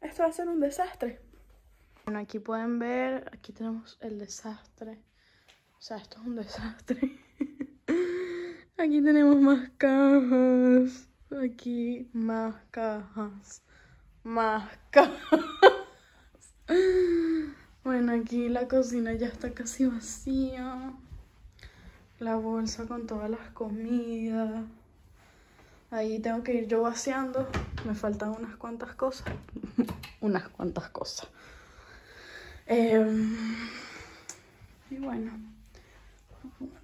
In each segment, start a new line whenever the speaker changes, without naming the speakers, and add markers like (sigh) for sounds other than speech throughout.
Esto va a ser un desastre. Bueno, aquí pueden ver, aquí tenemos el desastre. O sea, esto es un desastre. (laughs) aquí tenemos más cajas. Aquí más cajas. Más cajas. Bueno, aquí la cocina ya está casi vacía. La bolsa con todas las comidas. Ahí tengo que ir yo vaciando. Me faltan unas cuantas cosas. (laughs) unas cuantas cosas. Em, y bueno.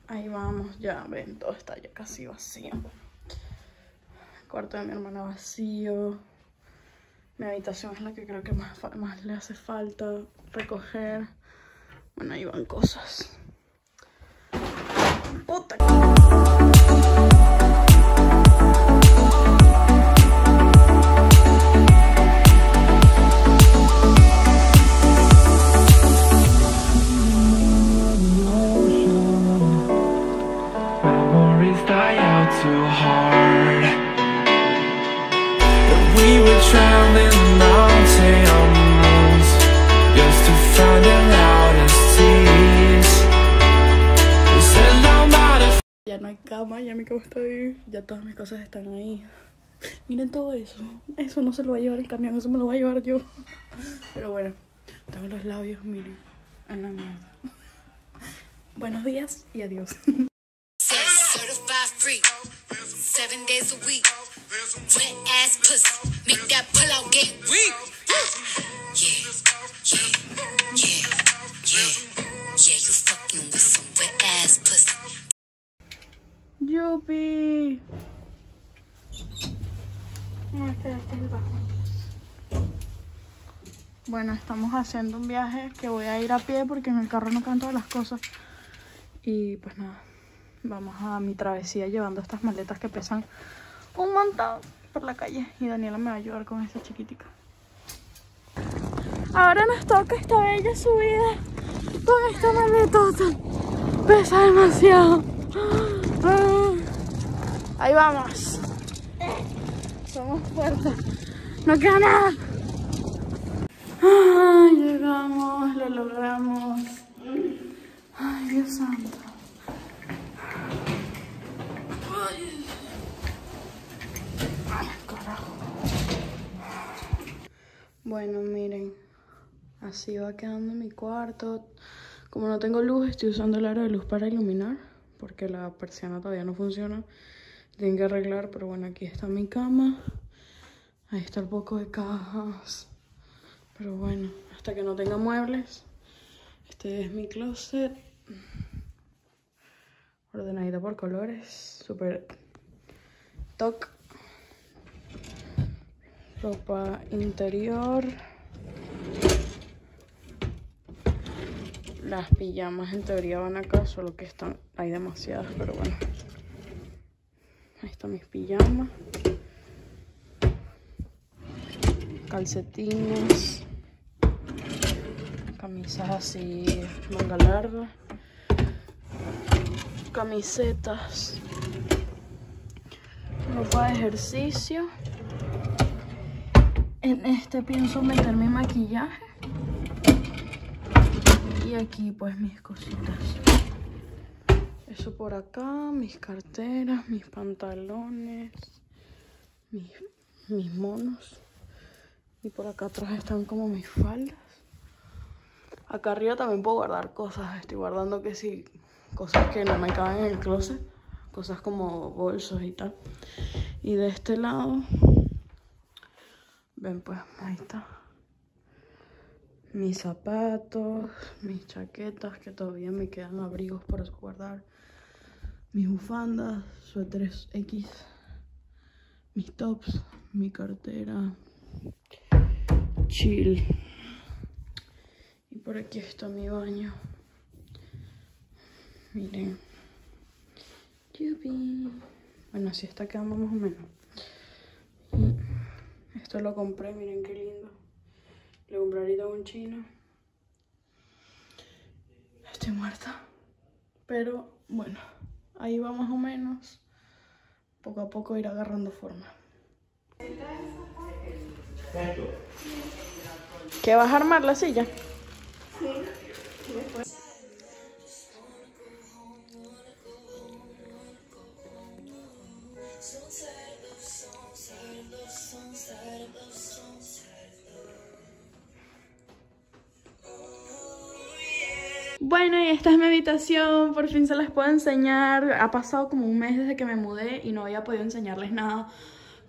Ahí vamos, ya ven, todo está ya casi vacío. El cuarto de mi hermana vacío. Mi habitación es la que creo que más, más le hace falta recoger. Bueno, ahí van cosas. Cama, ya mi cama está ahí. Ya todas mis cosas están ahí. Miren todo eso. Eso no se lo va a llevar el camión, eso me lo voy a llevar yo. Pero bueno, tengo los labios, miren, en la mierda. Buenos días y adiós.
Certified free. Seven days a week. Wet ass pussy.
Este, este es el bajo. Bueno, estamos haciendo un viaje que voy a ir a pie porque en el carro no caben todas las cosas. Y pues nada, vamos a mi travesía llevando estas maletas que pesan un montón por la calle. Y Daniela me va a ayudar con esta chiquitica. Ahora nos toca esta bella subida con esta maletota. Pesa demasiado. Ah. Ahí vamos. Somos fuertes. No queda nada. Ah, llegamos, lo logramos. Ay, Dios santo. Ay. Ay, carajo. Bueno, miren. Así va quedando mi cuarto. Como no tengo luz, estoy usando el aro de luz para iluminar. Porque la persiana todavía no funciona. Tienen que arreglar, pero bueno, aquí está mi cama. Ahí está el poco de cajas. Pero bueno, hasta que no tenga muebles. Este es mi closet. Ordenadita por colores. Super toc. Ropa interior. Las pijamas en teoría van acá, solo que están, hay demasiadas, pero bueno. Mis pijamas. Calcetines. Camisas así, manga larga. Camisetas. Ropa de ejercicio. En este pienso meter mi maquillaje. Y aquí pues mis cositas. Por acá, mis carteras, mis pantalones, mis, mis monos. Y por acá atrás están como mis faldas. Acá arriba también puedo guardar cosas. Estoy guardando que sí, cosas que no me caben en el closet. Cosas como bolsos y tal. Y de este lado, ven pues, ahí está. Mis zapatos, mis chaquetas, que todavía me quedan abrigos para guardar. Mis bufandas, suéteres X. Mis tops, mi cartera. Chill. Y por aquí está mi baño. Miren. Yupi. Bueno, así está quedando más o menos. Y esto lo compré, miren qué lindo. Lo compré ahorita a un chino. Estoy muerta. Pero bueno, ahí va más o menos. Poco a poco ir agarrando forma. ¿Que vas a armar la silla? Bueno, y esta es mi habitación, por fin se las puedo enseñar. Ha pasado como un mes desde que me mudé y no había podido enseñarles nada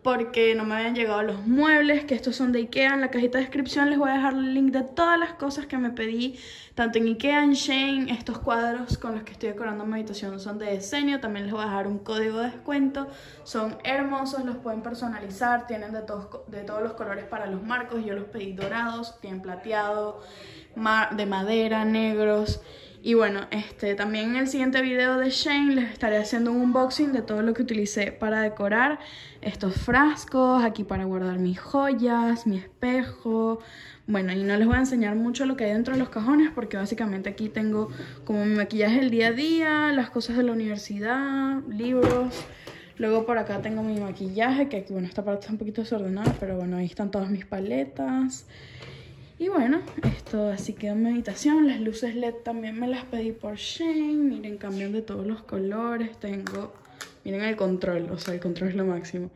porque no me habían llegado los muebles, que estos son de Ikea. En la cajita de descripción les voy a dejar el link de todas las cosas que me pedí, tanto en Ikea, en Shane. Estos cuadros con los que estoy decorando mi habitación son de diseño. También les voy a dejar un código de descuento. Son hermosos, los pueden personalizar, tienen de todos, de todos los colores para los marcos. Yo los pedí dorados, tienen plateado, de madera, negros. Y bueno, este, también en el siguiente video de Shane les estaré haciendo un unboxing de todo lo que utilicé para decorar estos frascos, aquí para guardar mis joyas, mi espejo. Bueno, y no les voy a enseñar mucho lo que hay dentro de los cajones porque básicamente aquí tengo como mi maquillaje del día a día, las cosas de la universidad, libros. Luego por acá tengo mi maquillaje, que aquí, bueno, esta parte está un poquito desordenada, pero bueno, ahí están todas mis paletas. Y bueno, esto así quedó mi habitación. Las luces LED también me las pedí por Shane. Miren, cambian de todos los colores. Tengo, miren el control, o sea, el control es lo máximo.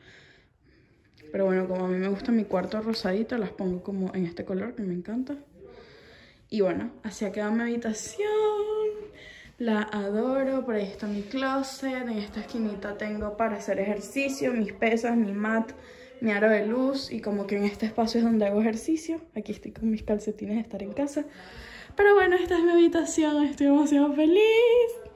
Pero bueno, como a mí me gusta mi cuarto rosadito, las pongo como en este color que me encanta. Y bueno, así ha mi habitación. La adoro, por ahí está mi closet. En esta esquinita tengo para hacer ejercicio, mis pesas, mi mat mi aro de luz y como que en este espacio es donde hago ejercicio. Aquí estoy con mis calcetines de estar en casa. Pero bueno, esta es mi habitación, estoy demasiado feliz.